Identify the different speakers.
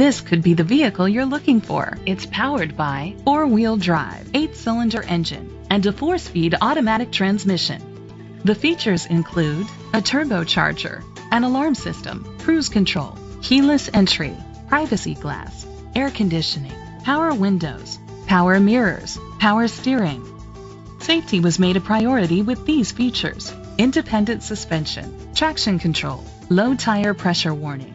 Speaker 1: this could be the vehicle you're looking for. It's powered by four-wheel drive, eight-cylinder engine, and a four-speed automatic transmission. The features include a turbocharger, an alarm system, cruise control, keyless entry, privacy glass, air conditioning, power windows, power mirrors, power steering. Safety was made a priority with these features. Independent suspension, traction control, low tire pressure warning,